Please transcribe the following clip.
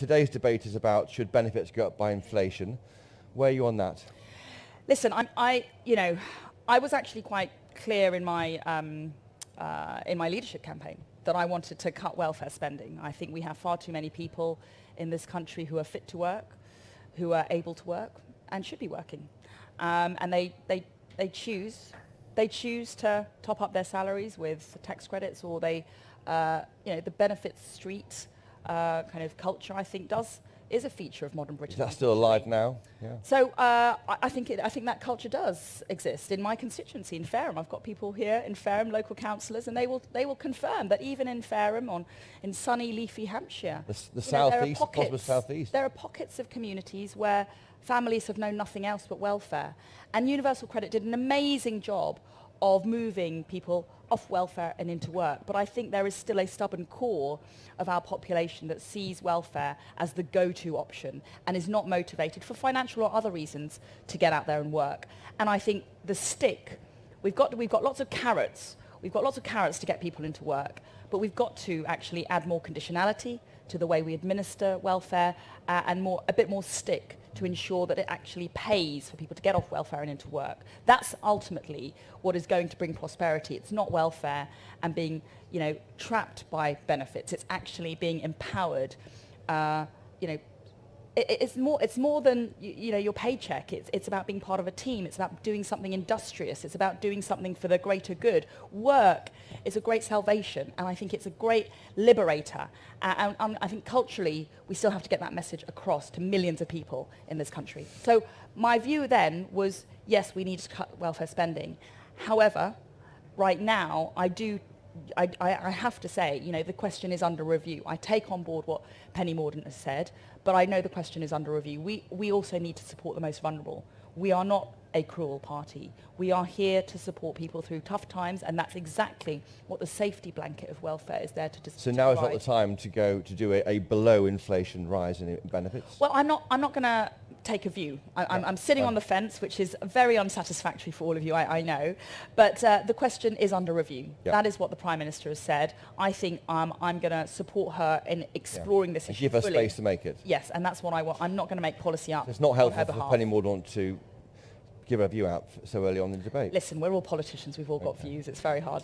today's debate is about should benefits go up by inflation. Where are you on that? Listen, I'm, I, you know, I was actually quite clear in my, um, uh, in my leadership campaign that I wanted to cut welfare spending. I think we have far too many people in this country who are fit to work, who are able to work and should be working. Um, and they, they, they choose they choose to top up their salaries with tax credits or they, uh, you know, the benefits street uh, kind of culture, I think, does is a feature of modern Britain. Is that still alive now? Yeah. So uh, I, I, think it, I think that culture does exist in my constituency in Fareham. I've got people here in Fareham, local councillors, and they will they will confirm that even in Fareham, on in sunny, leafy Hampshire, the, the southeast, possible southeast, there are pockets of communities where families have known nothing else but welfare, and Universal Credit did an amazing job of moving people off welfare and into work. But I think there is still a stubborn core of our population that sees welfare as the go-to option and is not motivated for financial or other reasons to get out there and work. And I think the stick, we've got, we've got lots of carrots. We've got lots of carrots to get people into work, but we've got to actually add more conditionality to the way we administer welfare uh, and more, a bit more stick to ensure that it actually pays for people to get off welfare and into work. That's ultimately what is going to bring prosperity. It's not welfare and being, you know, trapped by benefits. It's actually being empowered, uh, you know, it's more it's more than you, know your paycheck. It's it's about being part of a team. It's about doing something industrious. It's about doing something for the greater good. Work is a great salvation and i think it's a great liberator. And i think culturally we still have to get that message across to millions of people in this country. So my view then was yes we need to cut welfare spending. However right now i do I, I, have to say, you know, the question is under review. I take on board what Penny Mordaunt has said, but I know the question is under review. We, we also need to support the most vulnerable. We are not a cruel party. We are here to support people through tough times, and that's exactly what the safety blanket of welfare is there to. Dis- so now is not the time to go to do a, a below inflation rise in benefits. Well, I'm not. I'm not going to take a view. I, am sitting on the fence, which is very unsatisfactory for all of you, I, I know. But uh, the question is under review. That is what the Prime Minister has said. I think um, I'm going to support her in exploring this and issue give her fully. space to make it. Yes, and that's what I want. I'm not going to make policy up. So it's not helpful for Penny Mordaunt to give her view out so early on in the debate. Listen, we're all politicians. We've all got views. It's very hard.